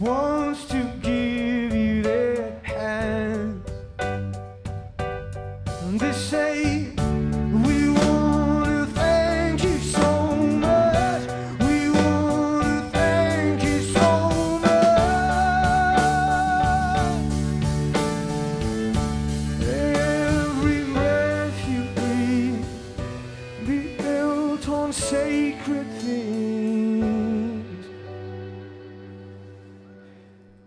wants to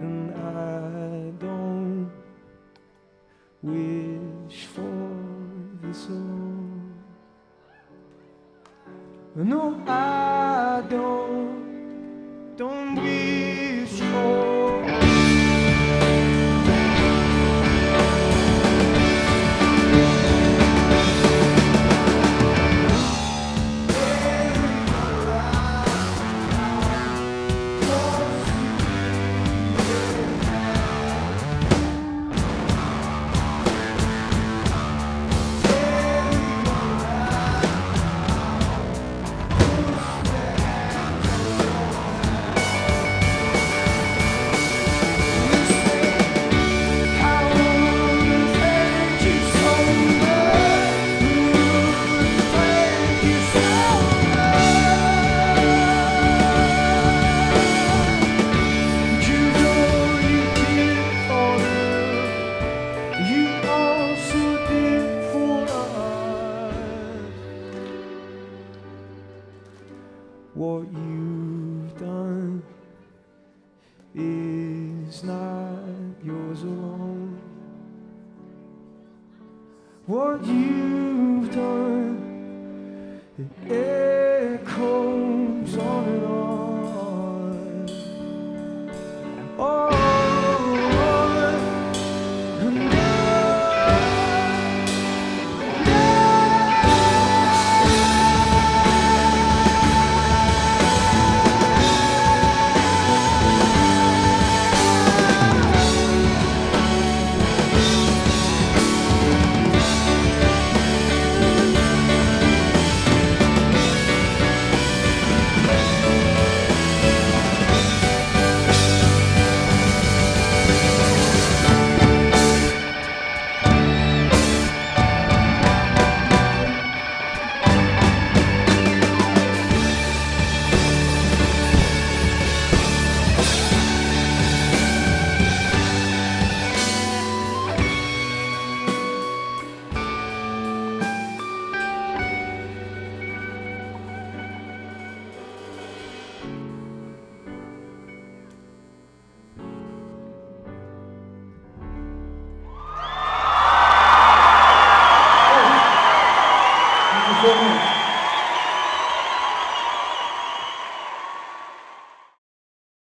and I don't wish for this all. No, I don't, don't. what you've done is not yours alone. What you've done.